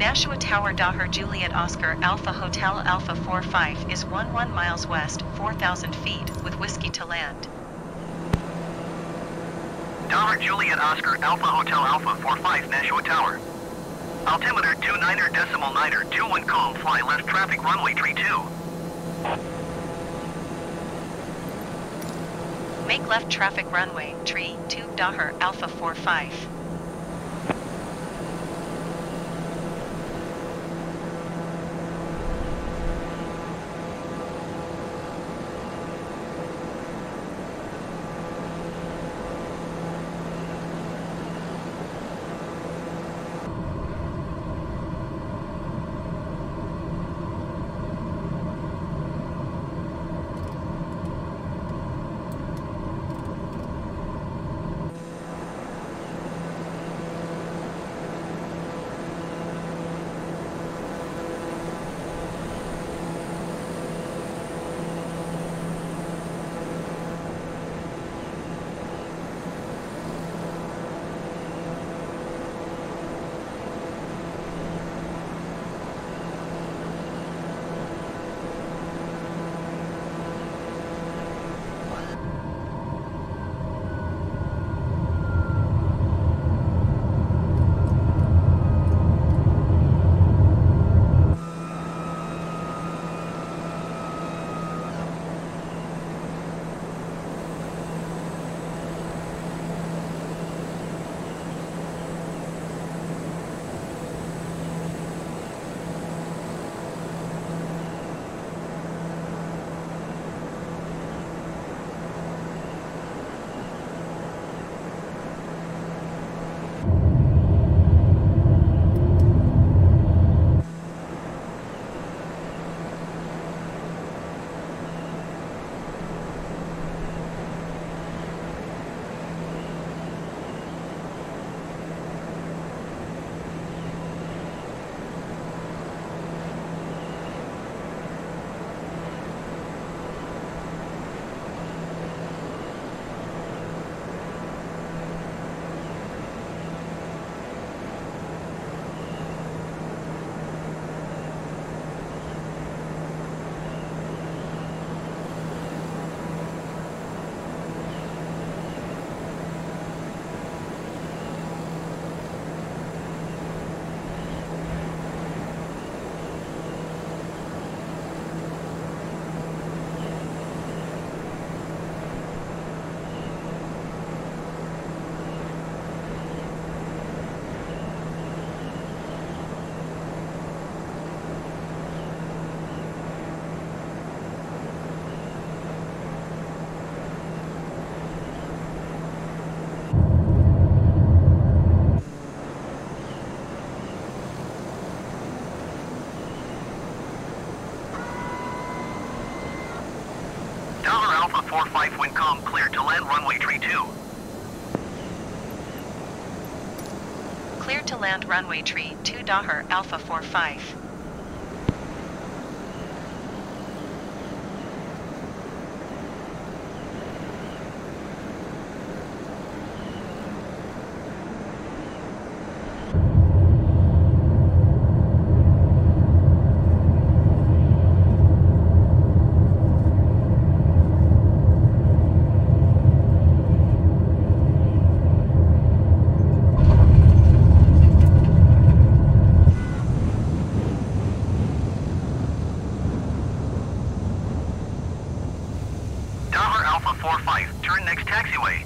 Nashua Tower Daher Juliet Oscar Alpha Hotel Alpha 45 is 11 miles west, 4,000 feet, with whiskey to land. Daher Juliet Oscar Alpha Hotel Alpha 45 Nashua Tower. Altimeter 29er decimal 9er 21 calm fly left traffic runway tree 2. Make left traffic runway, tree, 2 Daher Alpha 45. 45 wind clear to land runway tree 2. Clear to land runway tree, 2 Daher Alpha 45. Tower Alpha 45, turn next taxiway.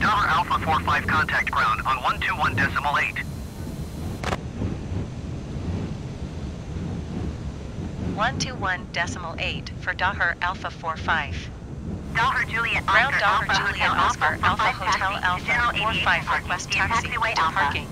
Tower Alpha 45 contact ground on 121 decimal 8. One two one decimal eight for Daher Alpha 45. Daher Juliet Ground Oscar Daher Juliet Oscar Alpha Alpha Hotel Alpha 45 parking, request taxiway to parking.